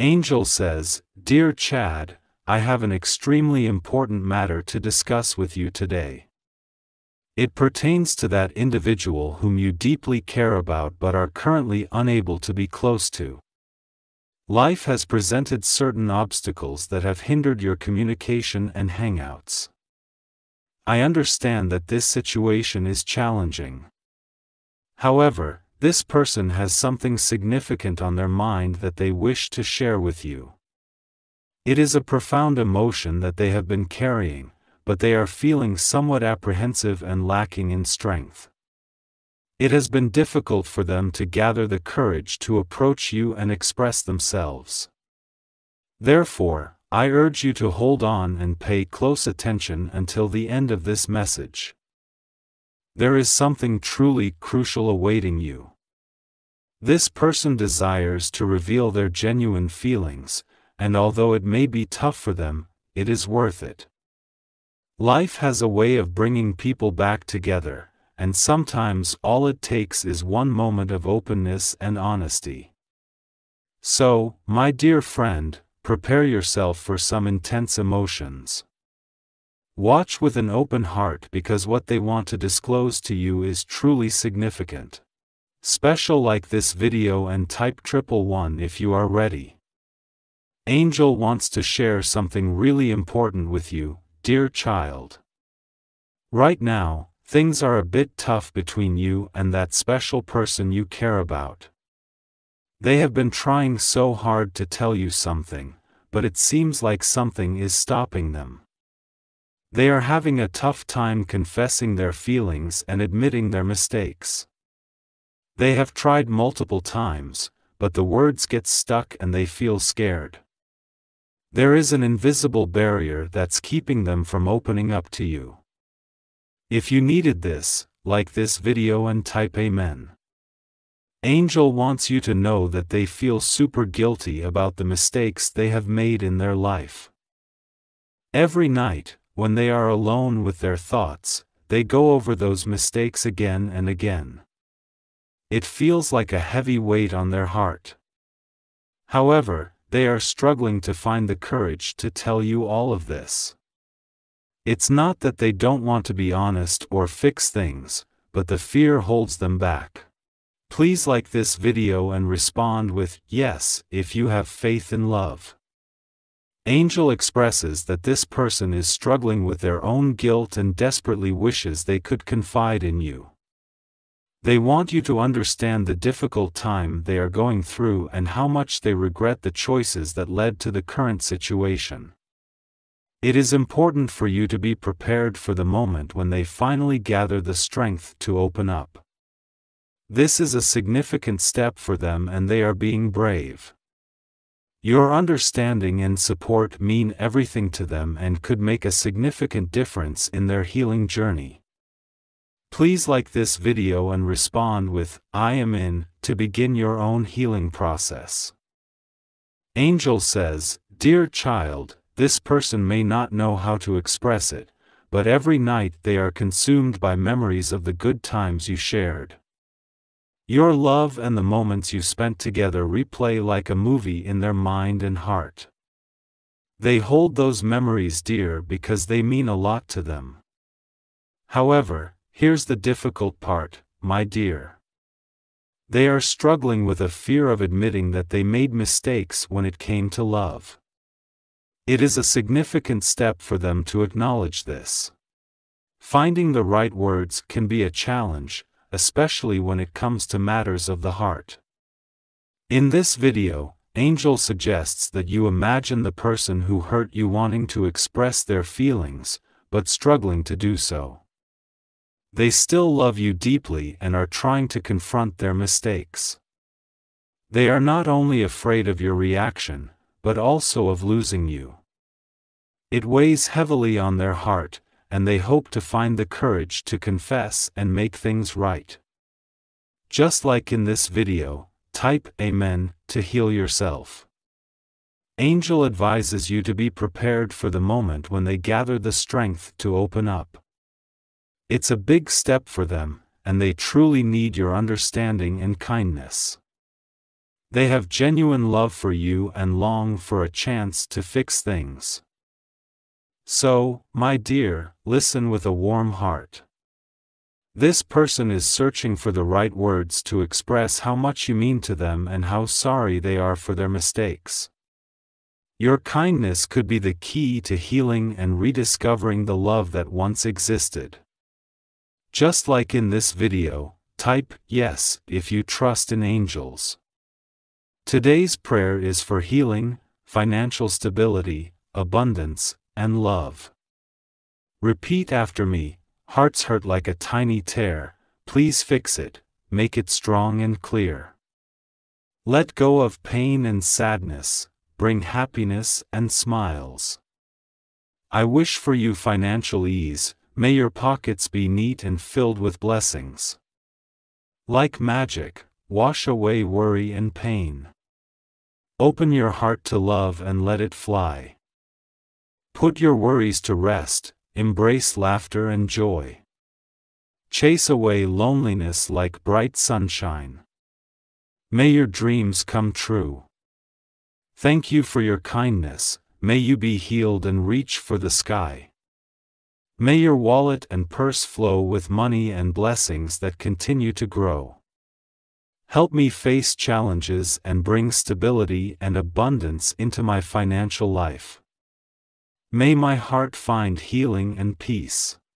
Angel says, Dear Chad, I have an extremely important matter to discuss with you today. It pertains to that individual whom you deeply care about but are currently unable to be close to. Life has presented certain obstacles that have hindered your communication and hangouts. I understand that this situation is challenging. However, this person has something significant on their mind that they wish to share with you. It is a profound emotion that they have been carrying, but they are feeling somewhat apprehensive and lacking in strength. It has been difficult for them to gather the courage to approach you and express themselves. Therefore, I urge you to hold on and pay close attention until the end of this message. There is something truly crucial awaiting you. This person desires to reveal their genuine feelings, and although it may be tough for them, it is worth it. Life has a way of bringing people back together, and sometimes all it takes is one moment of openness and honesty. So, my dear friend, prepare yourself for some intense emotions. Watch with an open heart because what they want to disclose to you is truly significant. Special like this video and type triple one if you are ready. Angel wants to share something really important with you, Dear child. Right now, things are a bit tough between you and that special person you care about. They have been trying so hard to tell you something, but it seems like something is stopping them. They are having a tough time confessing their feelings and admitting their mistakes. They have tried multiple times, but the words get stuck and they feel scared. There is an invisible barrier that's keeping them from opening up to you. If you needed this, like this video and type Amen. Angel wants you to know that they feel super guilty about the mistakes they have made in their life. Every night, when they are alone with their thoughts, they go over those mistakes again and again. It feels like a heavy weight on their heart. However, they are struggling to find the courage to tell you all of this. It's not that they don't want to be honest or fix things, but the fear holds them back. Please like this video and respond with yes if you have faith in love. Angel expresses that this person is struggling with their own guilt and desperately wishes they could confide in you. They want you to understand the difficult time they are going through and how much they regret the choices that led to the current situation. It is important for you to be prepared for the moment when they finally gather the strength to open up. This is a significant step for them and they are being brave. Your understanding and support mean everything to them and could make a significant difference in their healing journey. Please like this video and respond with, I am in, to begin your own healing process. Angel says, Dear child, this person may not know how to express it, but every night they are consumed by memories of the good times you shared. Your love and the moments you spent together replay like a movie in their mind and heart. They hold those memories dear because they mean a lot to them. However, Here's the difficult part, my dear. They are struggling with a fear of admitting that they made mistakes when it came to love. It is a significant step for them to acknowledge this. Finding the right words can be a challenge, especially when it comes to matters of the heart. In this video, Angel suggests that you imagine the person who hurt you wanting to express their feelings, but struggling to do so. They still love you deeply and are trying to confront their mistakes. They are not only afraid of your reaction, but also of losing you. It weighs heavily on their heart, and they hope to find the courage to confess and make things right. Just like in this video, type Amen to heal yourself. Angel advises you to be prepared for the moment when they gather the strength to open up. It's a big step for them, and they truly need your understanding and kindness. They have genuine love for you and long for a chance to fix things. So, my dear, listen with a warm heart. This person is searching for the right words to express how much you mean to them and how sorry they are for their mistakes. Your kindness could be the key to healing and rediscovering the love that once existed. Just like in this video, type yes if you trust in angels. Today's prayer is for healing, financial stability, abundance, and love. Repeat after me Hearts hurt like a tiny tear, please fix it, make it strong and clear. Let go of pain and sadness, bring happiness and smiles. I wish for you financial ease, may your pockets be neat and filled with blessings. Like magic, wash away worry and pain. Open your heart to love and let it fly. Put your worries to rest, embrace laughter and joy. Chase away loneliness like bright sunshine. May your dreams come true. Thank you for your kindness, may you be healed and reach for the sky. May your wallet and purse flow with money and blessings that continue to grow. Help me face challenges and bring stability and abundance into my financial life. May my heart find healing and peace.